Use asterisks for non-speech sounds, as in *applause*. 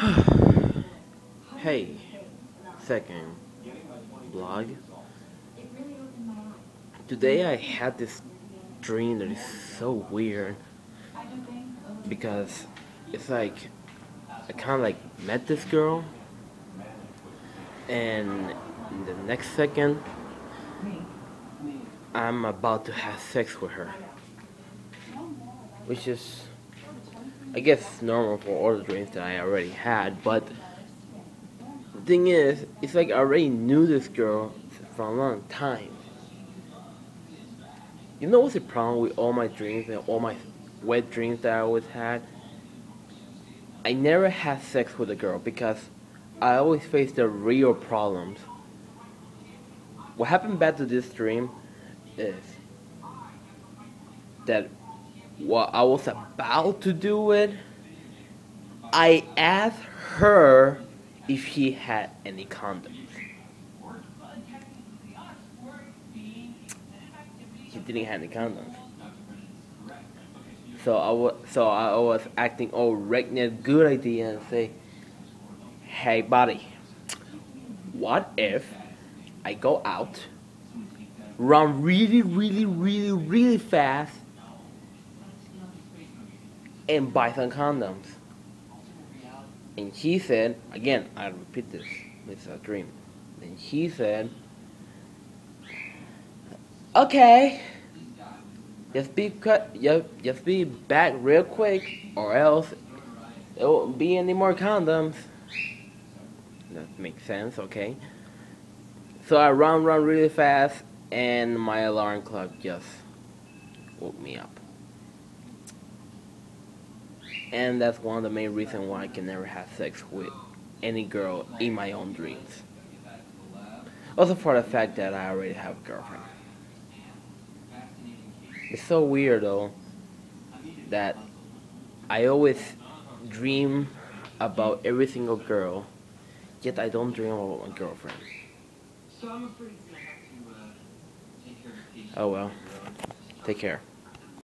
*sighs* hey, second blog. Today I had this dream that is so weird because it's like I kind of like met this girl and in the next second I'm about to have sex with her which is I guess normal for all the dreams that I already had, but the thing is, it's like I already knew this girl for a long time. You know what's the problem with all my dreams and all my wet dreams that I always had? I never had sex with a girl because I always faced the real problems. What happened back to this dream is that while I was about to do it, I asked her if she had any condoms. She didn't have any condoms. So I was so I was acting all reckless, good idea, and say, "Hey, buddy, what if I go out, run really, really, really, really fast, and buy some condoms. And she said, again, I repeat this, it's a dream. And she said, okay, just be cut, just be back real quick, or else there won't be any more condoms. That makes sense, okay? So I run, run really fast, and my alarm clock just woke me up and that's one of the main reasons why I can never have sex with any girl in my own dreams. Also for the fact that I already have a girlfriend. It's so weird though that I always dream about every single girl, yet I don't dream about my girlfriend. Oh well. Take care.